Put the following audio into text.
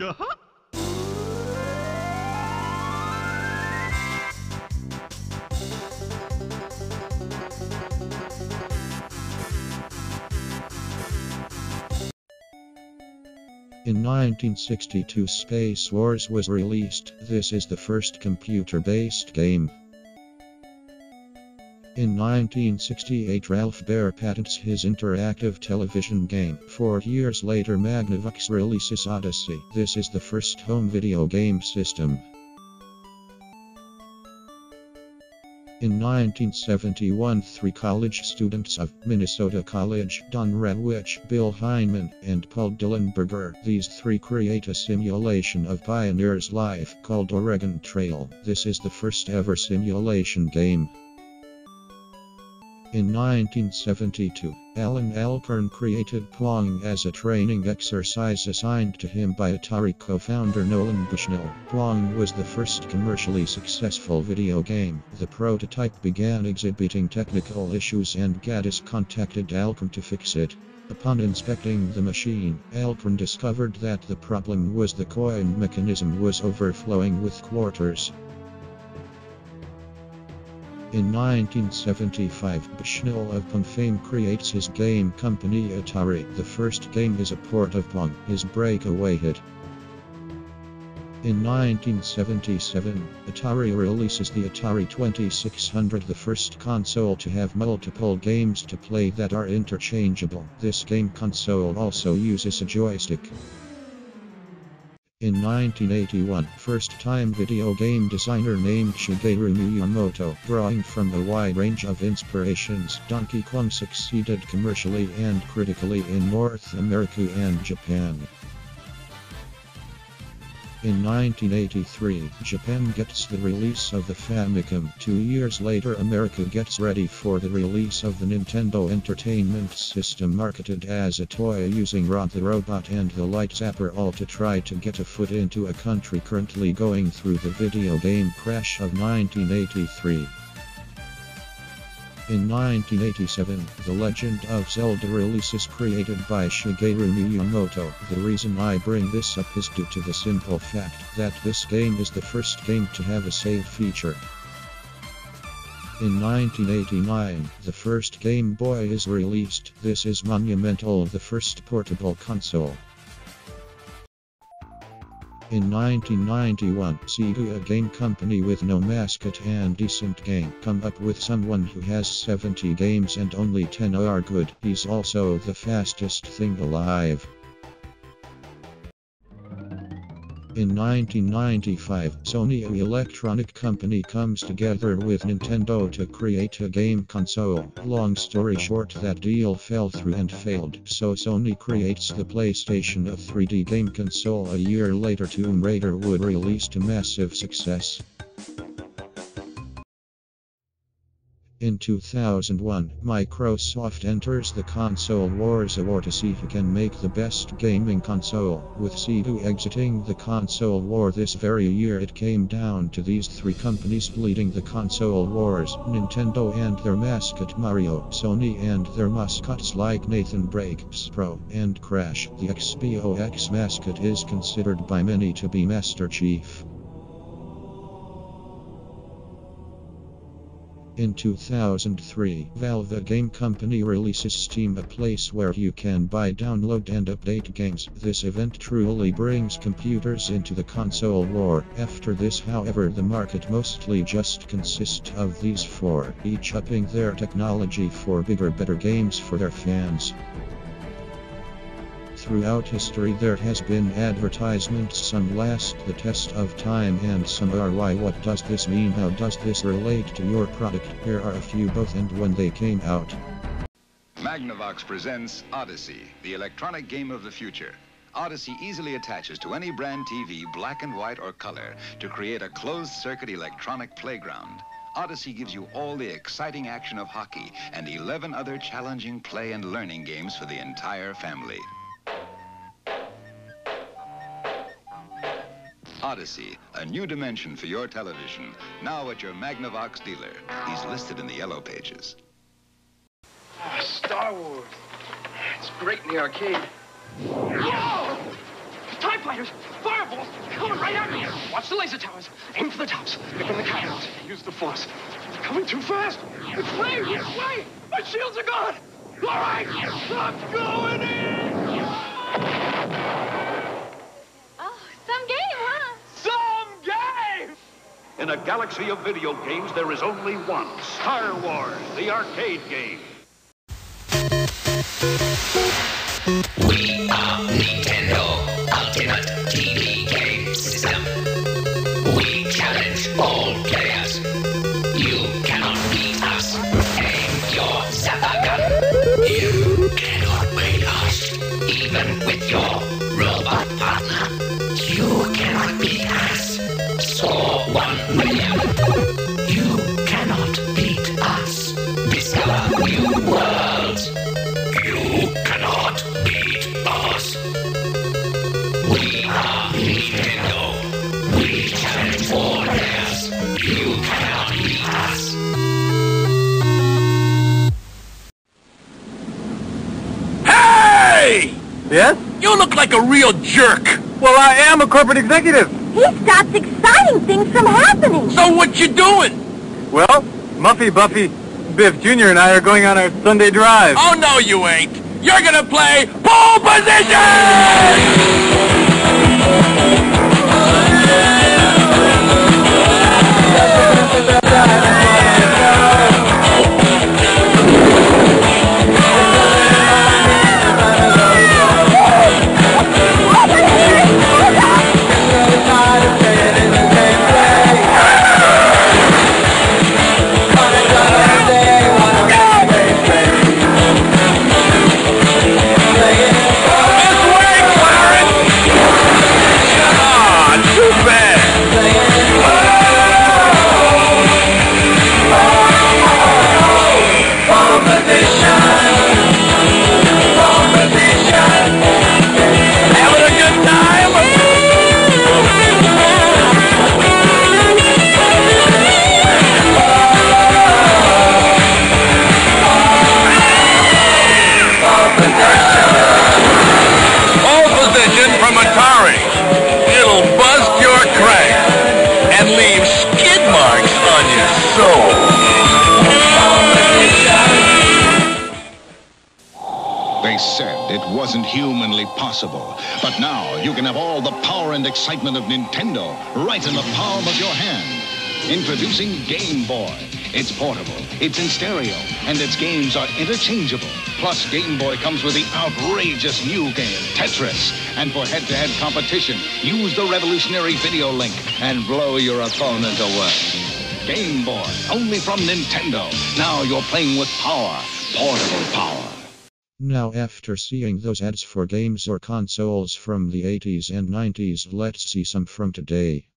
Uh-huh. In 1962 Space Wars was released. This is the first computer-based game. In 1968 Ralph Baer patents his interactive television game. Four years later Magnavox releases Odyssey. This is the first home video game system. In 1971, three college students of Minnesota College, Don Rawitsch, Bill Heinemann, and Paul Dillenberger, these three create a simulation of pioneer's life called Oregon Trail. This is the first ever simulation game. In 1972, Allan Alcorn created Pong as a training exercise assigned to him by Atari co-founder Nolan Bushnell. Pong was the first commercially successful video game. The prototype began exhibiting technical issues and Gattis contacted Alcorn to fix it. Upon inspecting the machine, Alcorn discovered that the problem was the coin mechanism was overflowing with quarters. In 1975, Bushnell of Pong fame creates his game company Atari. The first game is a port of Pong, his breakaway hit. In 1977, Atari releases the Atari 2600, the first console to have multiple games to play that are interchangeable. This game console also uses a joystick. In 1981, first-time video game designer named Shigeru Miyamoto, drawing from a wide range of inspirations, Donkey Kong succeeded commercially and critically in North America and Japan. In 1983, Japan gets the release of the Famicom. Two years later, America gets ready for the release of the Nintendo Entertainment System, marketed as a toy using Rod the Robot and the Light Zapper, all to try to get a foot into a country currently going through the video game crash of 1983. In 1987, The Legend of Zelda releases created by Shigeru Miyamoto. The reason I bring this up is due to the simple fact that this game is the first game to have a save feature. In 1989, the first Game Boy is released. This is monumental, the first portable console. In 1991, Sega, a game company with no mascot and decent game, come up with someone who has 70 games and only 10 are good. He's also the fastest thing alive. In 1995, Sony Electronic Company comes together with Nintendo to create a game console. Long story short, that deal fell through and failed, so Sony creates the PlayStation, a 3D game console. A year later, Tomb Raider would release to massive success. In 2001, Microsoft enters the console wars war to see who can make the best gaming console. With Sega exiting the console war this very year, it came down to these three companies leading the console wars Nintendo and their mascot Mario, Sony and their mascots like Nathan Drake, Pro and Crash. The XBOX mascot is considered by many to be Master Chief. In 2003, Valve a game company releases Steam, a place where you can buy, download, and update games. This event truly brings computers into the console war. After this, however, the market mostly just consists of these four, each upping their technology for bigger, better games for their fans. Throughout history there has been advertisements, some last the test of time and some are why what does this mean how does this relate to your product here are a few both and when they came out. Magnavox presents Odyssey, the electronic game of the future. Odyssey easily attaches to any brand TV, black and white or color, to create a closed-circuit electronic playground. Odyssey gives you all the exciting action of hockey and 11 other challenging play and learning games for the entire family. Odyssey, a new dimension for your television. Now at your Magnavox dealer. He's listed in the yellow pages. Oh, Star Wars. It's great in the arcade. Whoa! TIE fighters! Fireballs coming right at me! Watch the laser towers. Aim for the tops. Pick on the cannons. Use the force. It's coming too fast. It's flame! It's flame! My shields are gone! All right! I'm going in! Oh, some game, huh? Some game! In a galaxy of video games, there is only one Star Wars, the arcade game. We are Nintendo Ultimate TV Game System. We challenge all players. Yes? You look like a real jerk. Well, I am a corporate executive. He stops exciting things from happening. So what you doing? Well, Muffy, Buffy, Biff Jr. and I are going on our Sunday drive. Oh no, you ain't. You're gonna play pole position. Humanly possible. But now you can have all the power and excitement of Nintendo right in the palm of your hand. Introducing Game Boy. It's portable, it's in stereo, and its games are interchangeable. Plus, Game Boy comes with the outrageous new game, Tetris. And for head-to-head competition, use the revolutionary video link and blow your opponent away. Game Boy, only from Nintendo. Now you're playing with power, portable power. Now, after seeing those ads for games or consoles from the 80s and 90s, let's see some from today.